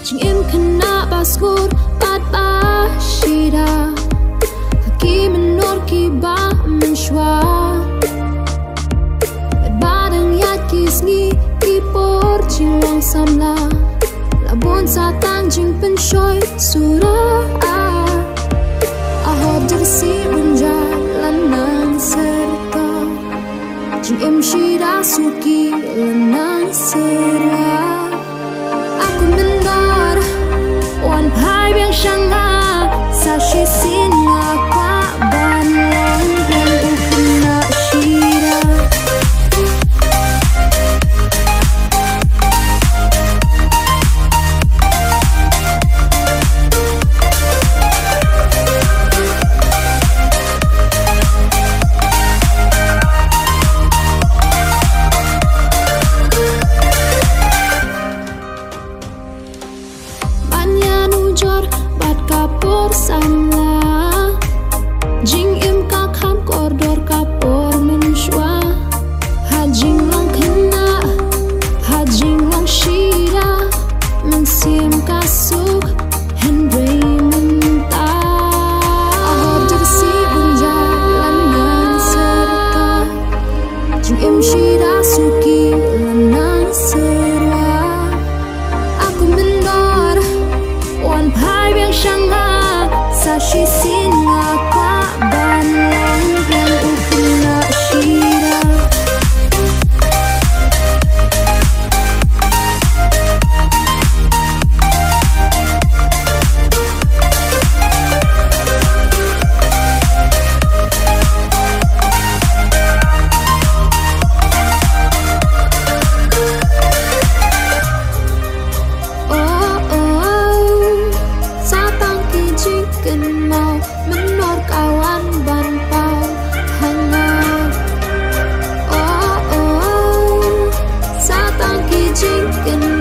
Jing im kena baskur bat bashida Hakim menor ki ba menshwa Badang yat kisni ki por chilong samla. Labon sa tang jing penshoy surah Ahod si unja lan nang serta. Jing im shida suki lan inside asking